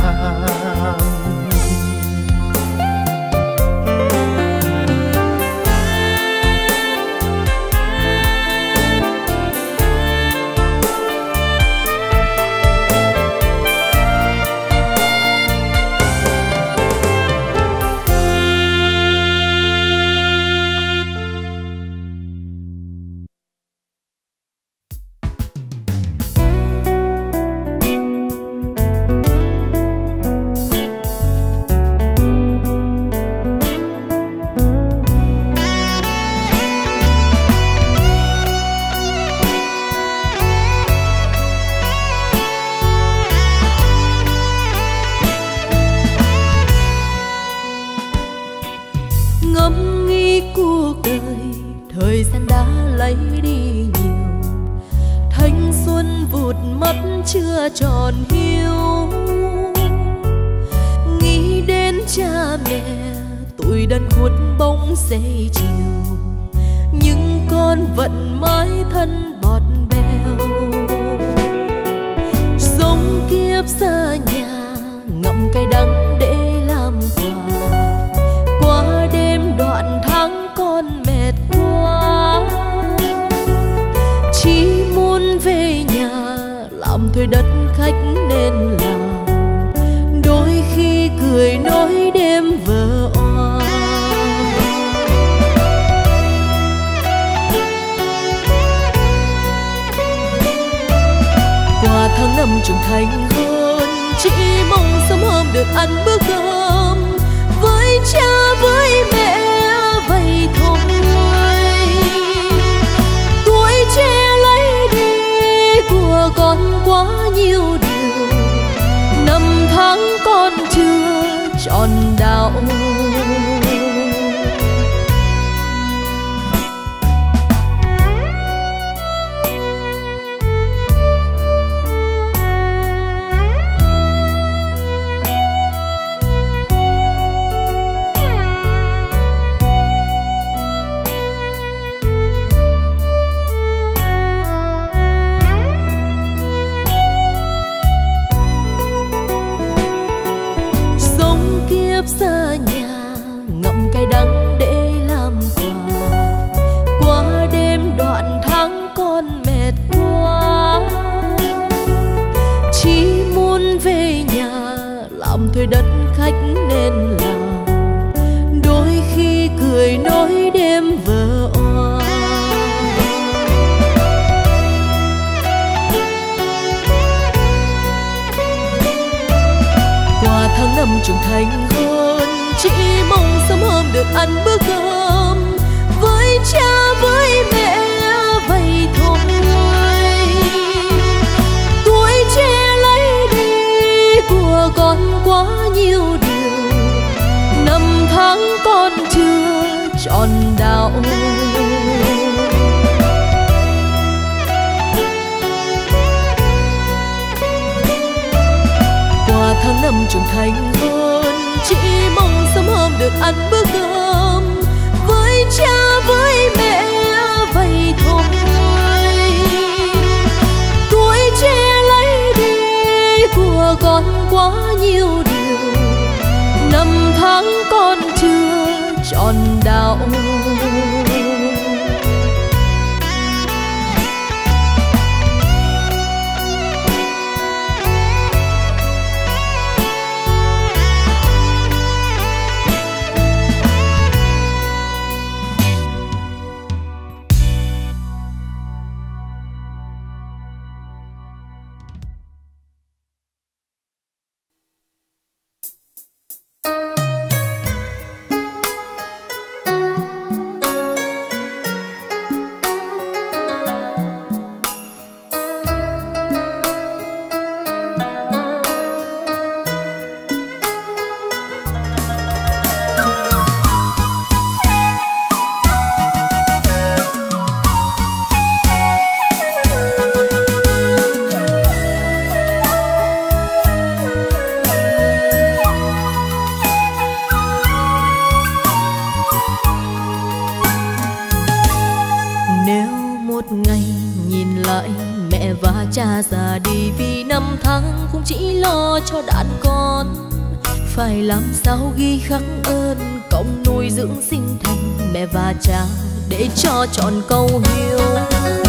Làm sao ghi khắc ơn công nuôi dưỡng sinh thành mẹ và cha để cho trọn câu hiếu.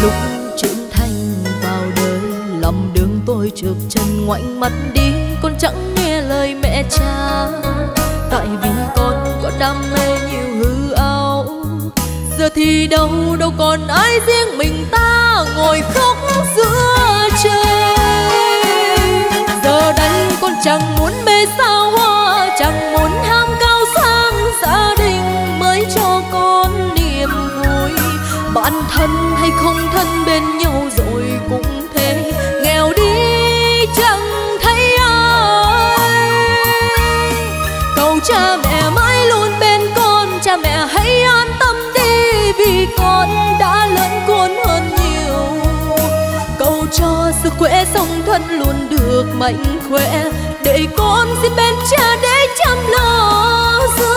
Lúc trưởng thành vào đời, lòng đường tôi trượt chân ngoảnh mắt đi, con chẳng nghe lời mẹ cha. Tại vì con có đam mê nhiều hư ảo, giờ thì đâu đâu còn ai riêng mình ta ngồi khóc giữa trời. Giờ đây con chẳng muốn mê sao hoa chẳng muốn ham cao sang gia đình mới cho con niềm vui. Bạn thân hay không thân bên nhau rồi cũng thế. Nghèo đi chẳng thấy ai. Cầu cha mẹ mãi luôn bên con. Cha mẹ hãy an tâm đi vì con đã lớn khôn hơn nhiều. Cầu cho sức khỏe song thân luôn được mạnh khỏe để con xin bên cha để chăm lo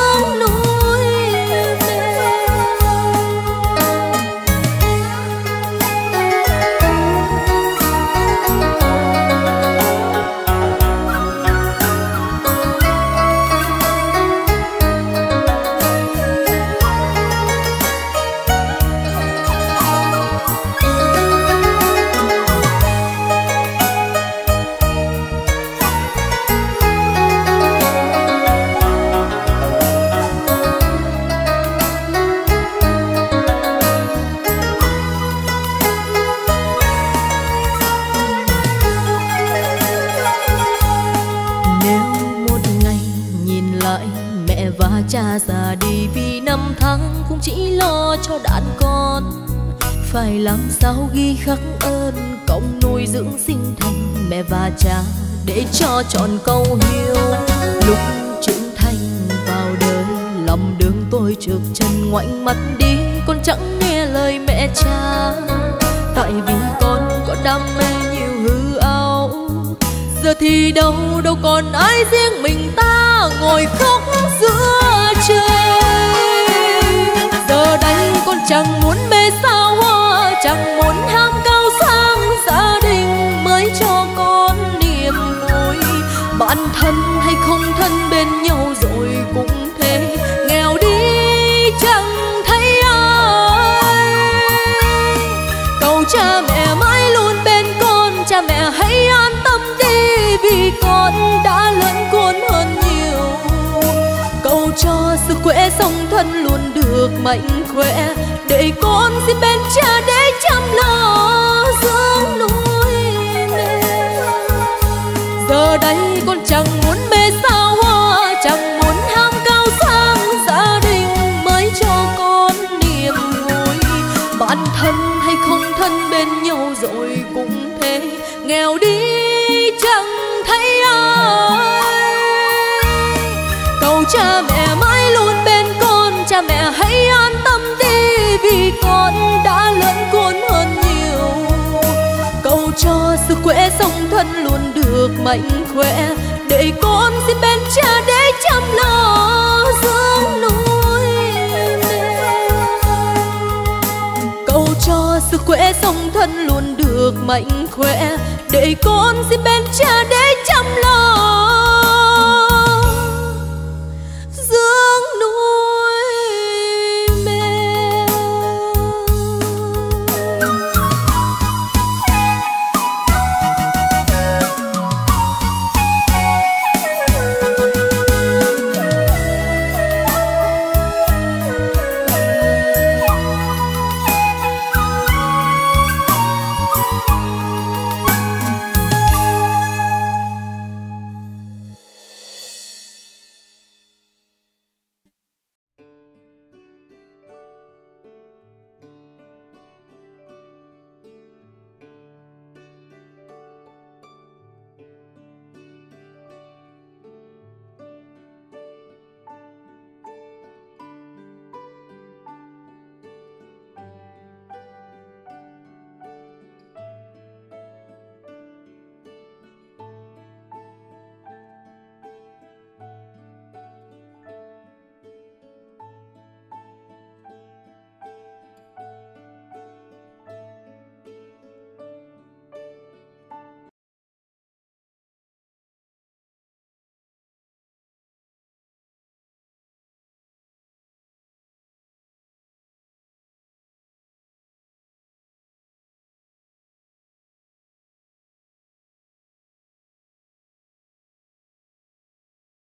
bạn thân hay không thân bên nhau rồi cũng thế. Nghèo đi chẳng thấy ai. Cầu cha mẹ mãi luôn bên con, cha mẹ hãy an tâm đi vì con đã lớn khôn hơn nhiều. Cầu cho sức khỏe song thân luôn được mạnh khỏe, để con xin bên cha để chăm lo. Mạnh khỏe để con xin bên cha để chăm lo dưỡng nuôi cầu cho sức khỏe song thân luôn được mạnh khỏe để con xin bên cha để chăm lo